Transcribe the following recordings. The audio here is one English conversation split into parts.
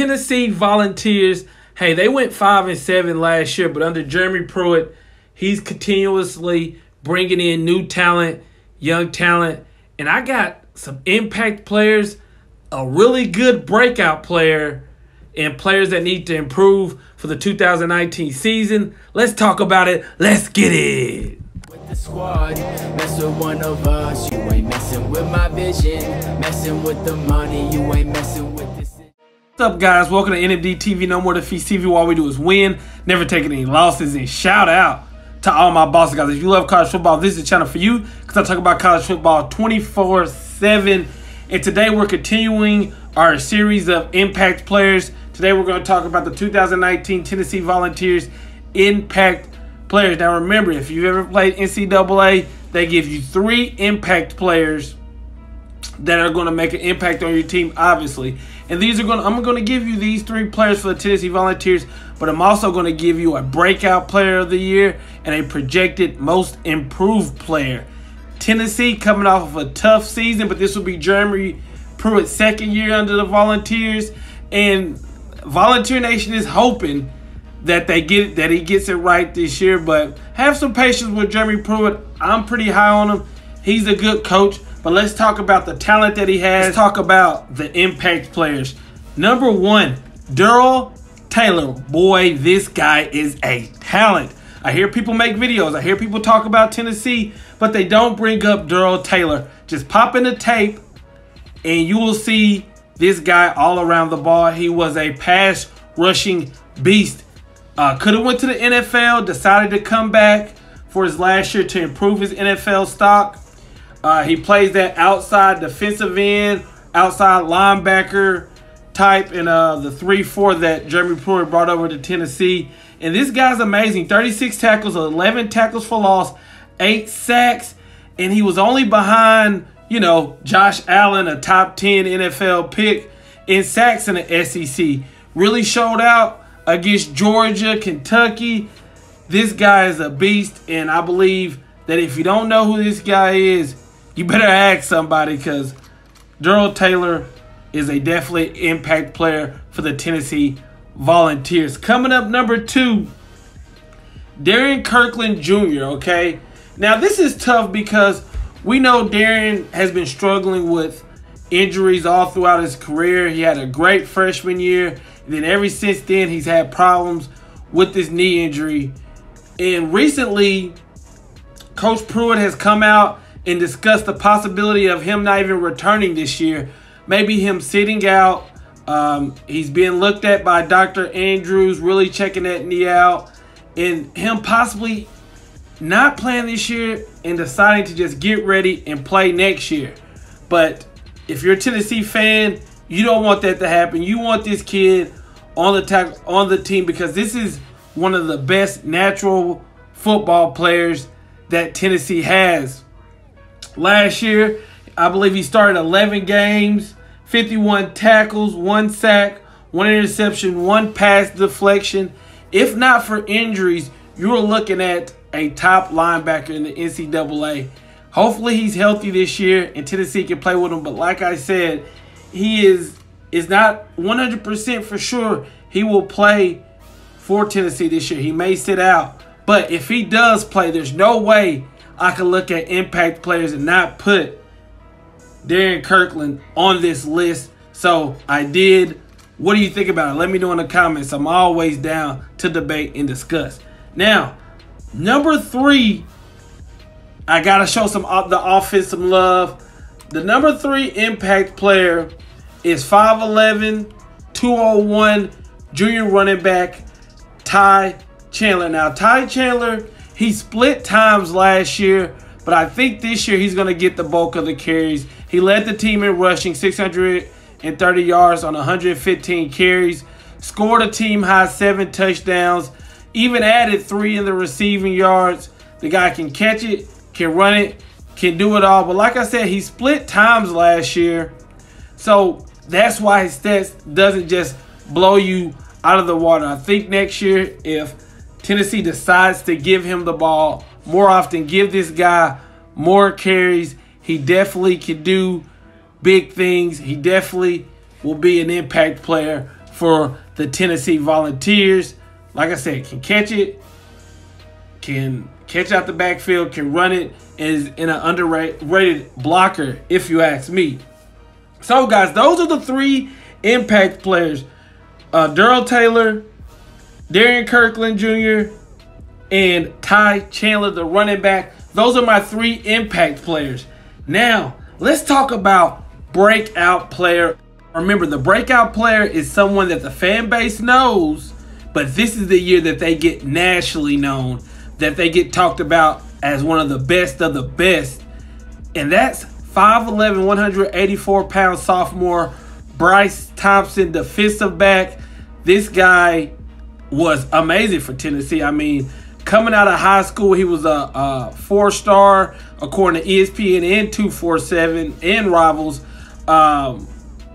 Tennessee Volunteers, hey, they went 5 and 7 last year, but under Jeremy Pruitt, he's continuously bringing in new talent, young talent, and I got some impact players, a really good breakout player, and players that need to improve for the 2019 season. Let's talk about it. Let's get it. The squad, mess with one of us. You ain't messing with my vision. Messing with the money, you ain't messing with this. What's up, guys? Welcome to NMD TV. No more defeats TV. All we do is win, never taking any losses. And shout out to all my bosses, guys. If you love college football, this is the channel for you because I talk about college football 24 7. And today we're continuing our series of impact players. Today we're going to talk about the 2019 Tennessee Volunteers impact players. Now remember, if you've ever played NCAA, they give you three impact players that are going to make an impact on your team, obviously. And these are going to, I'm going to give you these three players for the Tennessee Volunteers, but I'm also going to give you a breakout player of the year and a projected most improved player. Tennessee coming off of a tough season, but this will be Jeremy Pruitt's second year under the Volunteers. And Volunteer Nation is hoping that they get that he gets it right this year. But have some patience with Jeremy Pruitt. I'm pretty high on him. He's a good coach. But let's talk about the talent that he has. Let's talk about the impact players. Number one, Darrell Taylor. Boy, this guy is a talent. I hear people make videos. I hear people talk about Tennessee, but they don't bring up Darrell Taylor. Just pop in the tape, and you will see this guy all around the ball. He was a pass rushing beast. Uh, Could have went to the NFL, decided to come back for his last year to improve his NFL stock. Uh, he plays that outside defensive end, outside linebacker type in uh, the 3-4 that Jeremy Pruitt brought over to Tennessee. And this guy's amazing. 36 tackles, 11 tackles for loss, 8 sacks, and he was only behind, you know, Josh Allen, a top 10 NFL pick in sacks in the SEC. Really showed out against Georgia, Kentucky. This guy is a beast, and I believe that if you don't know who this guy is, you better ask somebody because Darrell Taylor is a definitely impact player for the Tennessee Volunteers. Coming up, number two, Darian Kirkland Jr., okay? Now, this is tough because we know Darian has been struggling with injuries all throughout his career. He had a great freshman year. And then ever since then, he's had problems with this knee injury. And recently, Coach Pruitt has come out and discussed the possibility of him not even returning this year. Maybe him sitting out. Um, he's being looked at by Dr. Andrews, really checking that knee out. And him possibly not playing this year and deciding to just get ready and play next year. But if you're a Tennessee fan, you don't want that to happen. You want this kid on the ta- on the team because this is one of the best natural football players that Tennessee has. Last year, I believe he started 11 games, 51 tackles, one sack, one interception, one pass deflection. If not for injuries, you're looking at a top linebacker in the NCAA. Hopefully he's healthy this year and Tennessee can play with him. But like I said, he is is not 100% for sure he will play for Tennessee this year. He may sit out. But if he does play, there's no way I can look at impact players and not put Darrin Kirkland on this list. So I did. What do you think about it? Let me know in the comments. I'm always down to debate and discuss. Now, number three, I gotta show some of the offense some love. The number three impact player is 5'11, 201 junior running back Ty Chandler. Now, Ty Chandler, he split times last year, but I think this year he's going to get the bulk of the carries. He led the team in rushing 630 yards on 115 carries, scored a team high seven touchdowns, even added three in the receiving yards. The guy can catch it, can run it, can do it all. But like I said, he split times last year. So that's why his stats doesn't just blow you out of the water. I think next year, if Tennessee decides to give him the ball more often, give this guy more carries, he definitely can do big things. He definitely will be an impact player for the Tennessee Volunteers. Like I said, can catch it, can catch out the backfield, can run it, is in an underrated blocker, if you ask me. So, guys, those are the three impact players. Uh, Darrell Taylor, Darian Kirkland Jr., and Ty Chandler, the running back. Those are my three impact players. Now, let's talk about breakout player. Remember, the breakout player is someone that the fan base knows, but this is the year that they get nationally known, that they get talked about as one of the best of the best. And that's 5'11, 184 pound sophomore Bryce Thompson, defensive back. This guy was amazing for Tennessee. I mean, coming out of high school, he was a, a four star according to ESPN and 247 and Rivals. Um,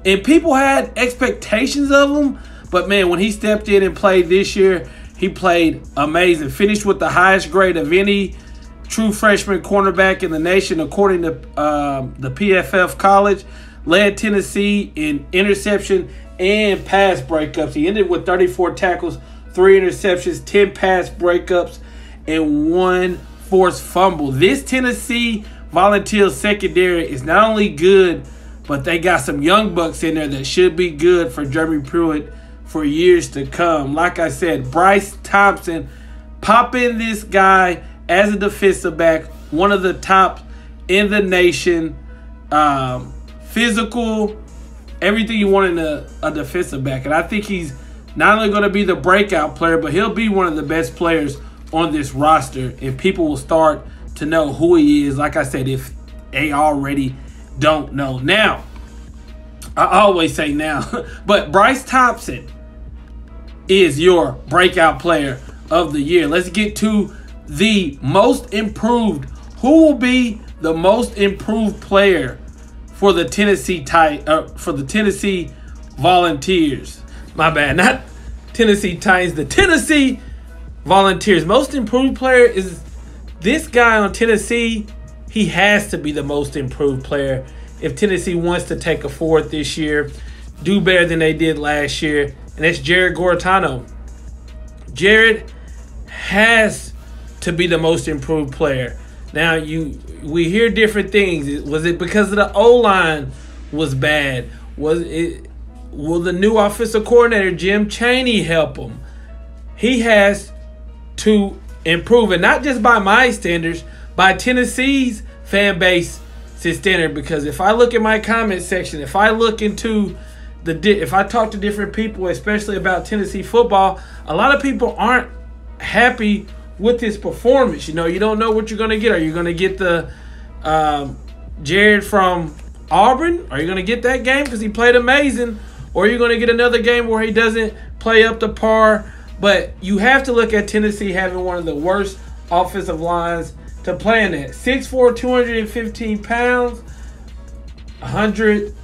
and people had expectations of him, but man, when he stepped in and played this year, he played amazing. Finished with the highest grade of any true freshman cornerback in the nation, according to um, the PFF College. Led Tennessee in interception and pass breakups. He ended with 34 tackles, three interceptions, 10 pass breakups, and one forced fumble. This Tennessee Volunteers secondary is not only good, but they got some young bucks in there that should be good for Jeremy Pruitt for years to come. Like I said, Bryce Thompson, pop in this guy as a defensive back, one of the top in the nation. Um, physical, everything you want in a, a defensive back. And I think he's not only going to be the breakout player, but he'll be one of the best players on this roster. And people will start to know who he is, like I said, if they already don't know. Now, I always say now, but Bryce Thompson is your breakout player of the year. Let's get to the most improved. Who will be the most improved player for the Tennessee tight uh, for the Tennessee Volunteers? My bad, not Tennessee Titans. The Tennessee Volunteers. Most improved player is this guy on Tennessee. He has to be the most improved player if Tennessee wants to take a fourth this year, do better than they did last year, and that's Jarrett Guarantano. Jarrett has to be the most improved player. Now you we hear different things. Was it because of the O line was bad? Was it will the new offensive coordinator Jim Chaney help him? He has to improve it, not just by my standards, by Tennessee's fan base standard. Because if I look at my comment section, if I look into the if I talk to different people, especially about Tennessee football, a lot of people aren't happy with his performance. You know, you don't know what you're going to get. Are you going to get the um, Jarrett from Auburn? Are you going to get that game because he played amazing? Or you're going to get another game where he doesn't play up to par? But you have to look at Tennessee having one of the worst offensive lines to play in that. 6'4", 215 pounds, 100,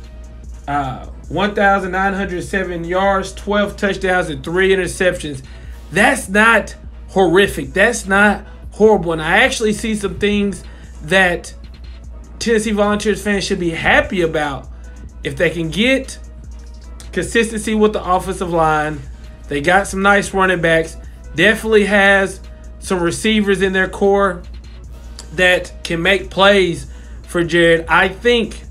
uh, 1,907 yards, 12 touchdowns, and three interceptions. That's not horrific. That's not horrible. And I actually see some things that Tennessee Volunteers fans should be happy about. If they can get consistency with the offensive line, they got some nice running backs, definitely has some receivers in their core that can make plays for Jarrett. I think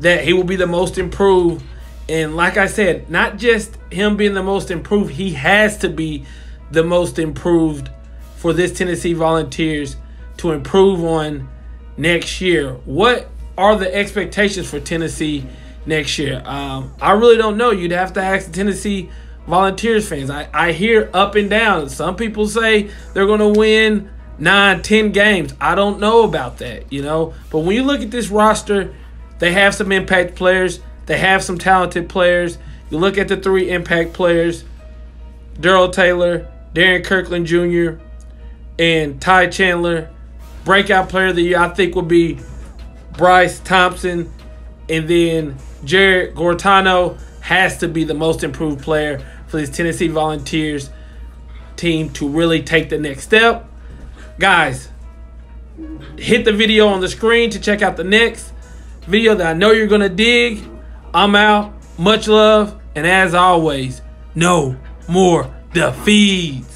that he will be the most improved. And like I said, not just him being the most improved, he has to be the most improved for this Tennessee Volunteers to improve on next year. What are the expectations for Tennessee next year? Um, I really don't know. You'd have to ask the Tennessee Volunteers fans. I, I hear up and down. Some people say they're going to win nine, ten games. I don't know about that, you know. But when you look at this roster, they have some impact players. They have some talented players. You look at the three impact players: Darrell Taylor, Darrin Kirkland Jr., and Ty Chandler. Breakout player of the year, I think, will be Bryce Thompson. And then Jarrett Guarantano has to be the most improved player for this Tennessee Volunteers team to really take the next step. Guys, hit the video on the screen to check out the next video that I know you're going to dig. I'm out. Much love. And as always, no more defeats.